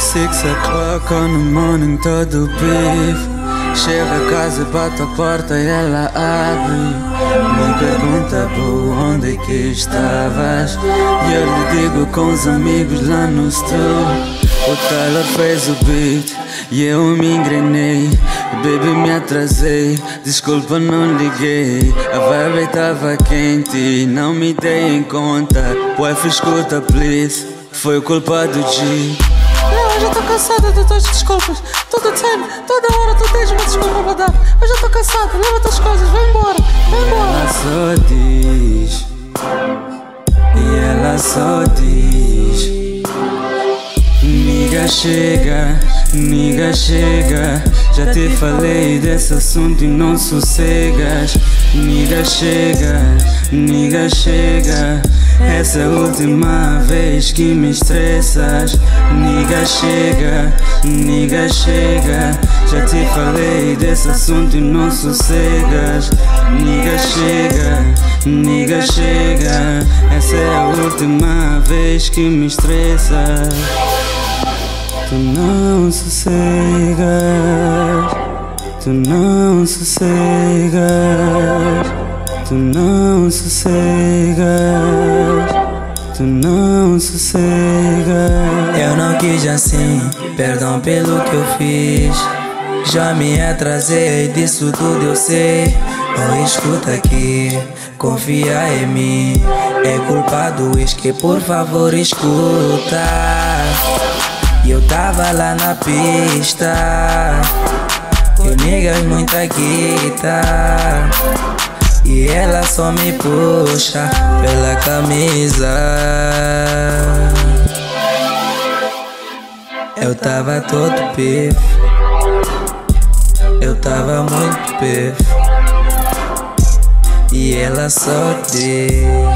Six o'clock on the morning, todo bife. Chega a casa, bate a porta e ela abre. Me pergunta por onde que estavas. E eu lhe digo com os amigos lá no estúdio. O Tyler fez o beat e eu me engrenei. Baby, me atrasei. Desculpa, não liguei. A vibe tava quente e não me dei em conta. Wife, escuta, please. Foi o culpado de. Eu já tô cansada de tuas desculpas. Todo time, toda hora tu tens uma desculpa pra dar. Eu já tô cansada, leva tuas coisas, vai embora, vai embora. Ela só diz. E ela só diz. Niga chega, niga chega. Já te falei desse assunto e não sossegas. Niga chega, niga chega. Essa última vez que me estressas. Niga chega, niga chega. Já te falei desse assunto e não sossegas. Niga chega, niga chega. Essa é a última vez que me estressas. Tu não sossegas, tu não sossegas, tu não sossegas, tu não sossegas. Eu não quis assim, perdão pelo que eu fiz. Já me atrasei, disso tudo eu sei. Oh, escuta aqui, confia em mim. É culpa do uísque, por favor, escuta. Eu tava lá na pista. Negas muita guita. E ela só me puxa pela camisa. Eu tava todo pif. Eu tava muito pif. E ela só deu.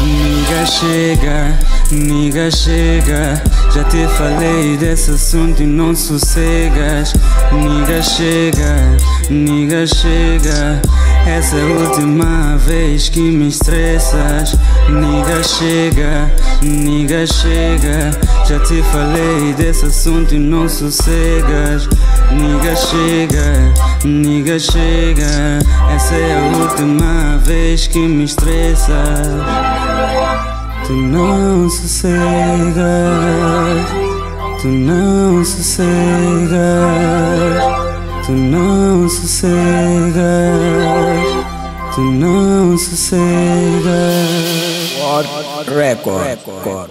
Niga chega, niga chega. Já te falei desse assunto e não sossegas. Niga chega, niga chega. Essa é a última vez que me estressas. Niga chega, niga chega. Já te falei desse assunto e não sossegas. Niga chega, niga chega. Essa é a última vez que me estressas. Tu não sossegas, tu não sossegas, tu não sossegas, tu não sossegas. Record.